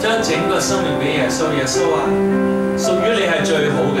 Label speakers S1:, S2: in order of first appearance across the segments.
S1: 將整個生命俾耶穌，耶穌啊，屬於你係最好嘅。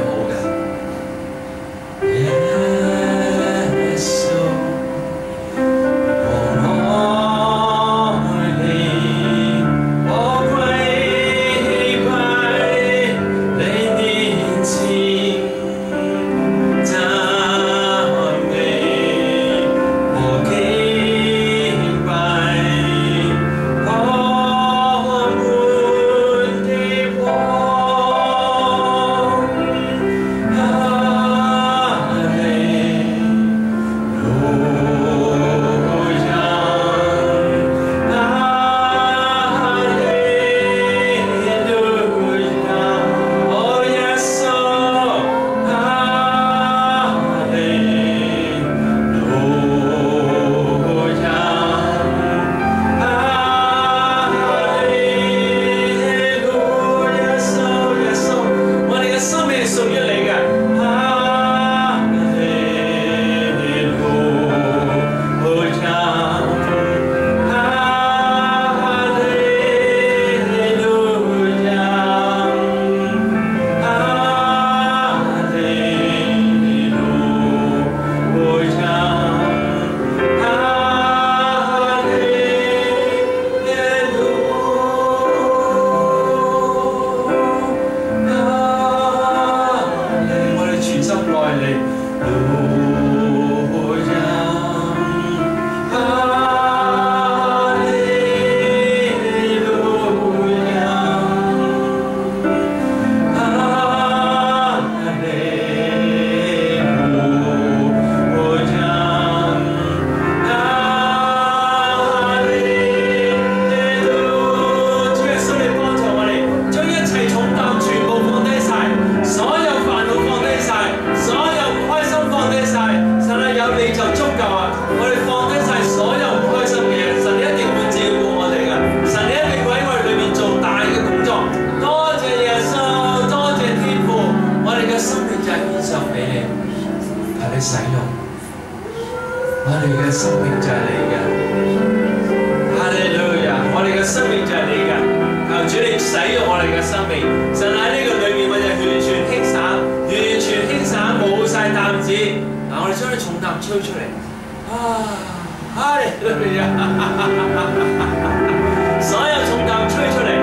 S1: 命就系献上俾你，求你使用。我哋嘅生命就系你嘅。哈利路亚！我哋嘅生命就系你嘅，求主你使用我哋嘅生命。神喺呢个里面，我哋完全轻省，完全轻省，冇晒担子。嗱，我哋将啲重担吹出嚟。啊！哈利路亚！所有重担吹出嚟。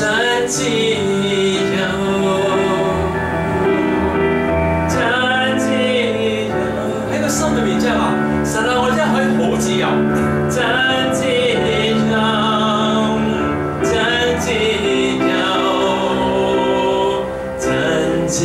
S1: 真自由。真自由喺个心里面，即系话神啊，我真系可以好自由，真自由，真自由，真自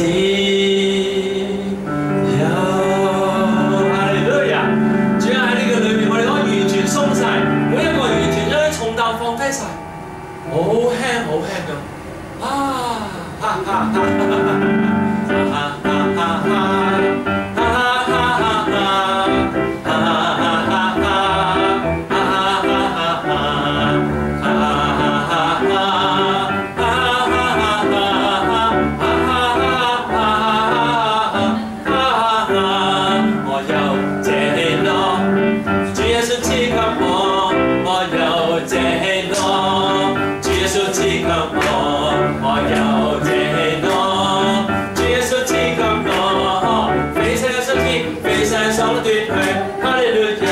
S1: 上手奪去，哈利路亞，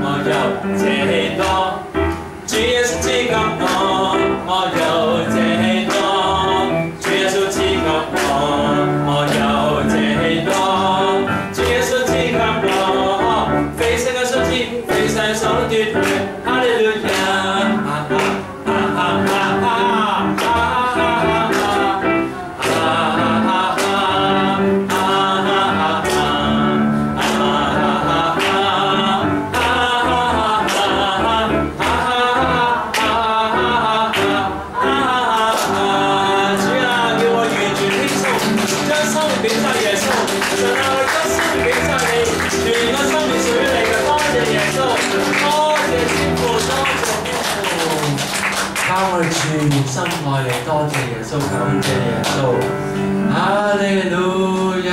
S1: 我有這樂，主耶穌賜給我，我有這樂，主耶穌賜給我，我有這樂，主耶穌賜給我，飛上嘅雙翅，飛上手奪交予全心愛你，多謝耶穌，感謝耶穌，哈利路亞。